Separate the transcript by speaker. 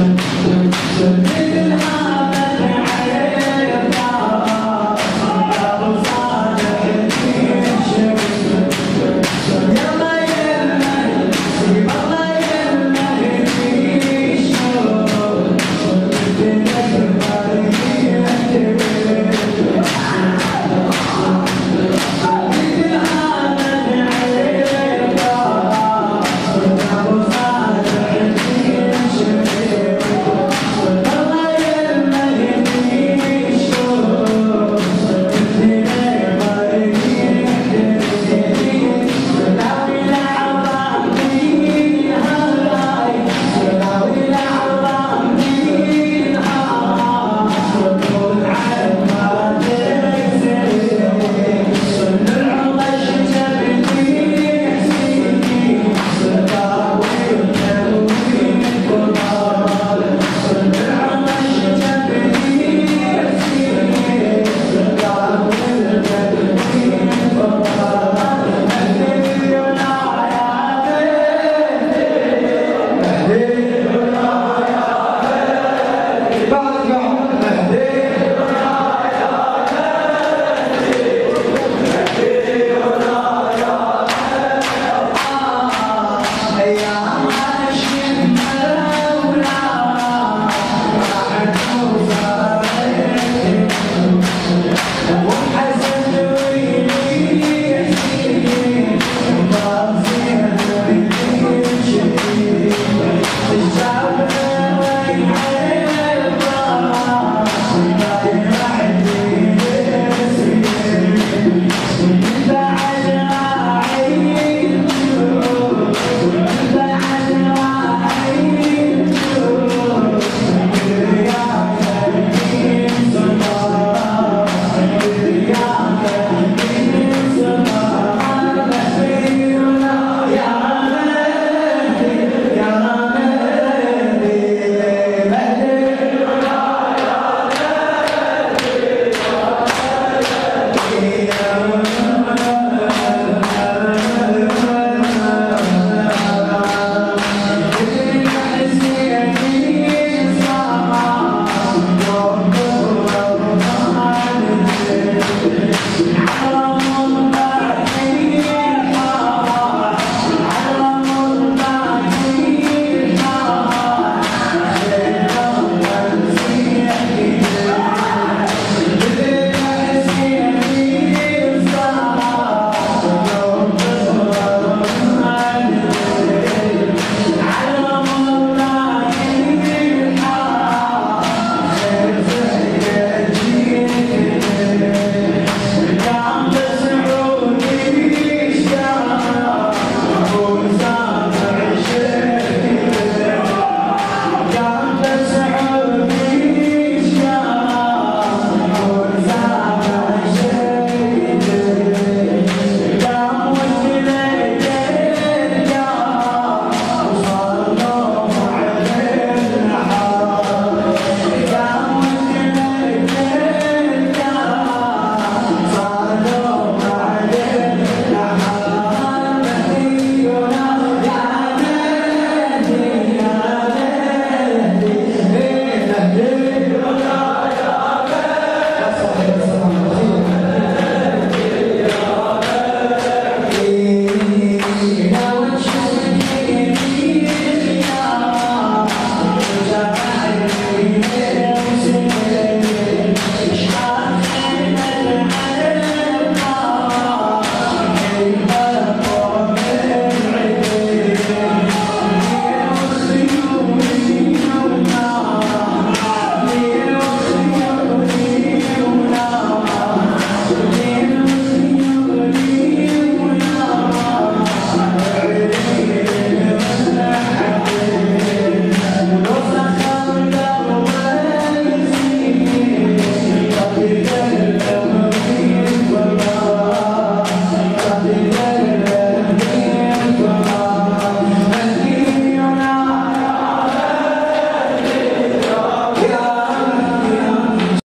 Speaker 1: so, sun, sun,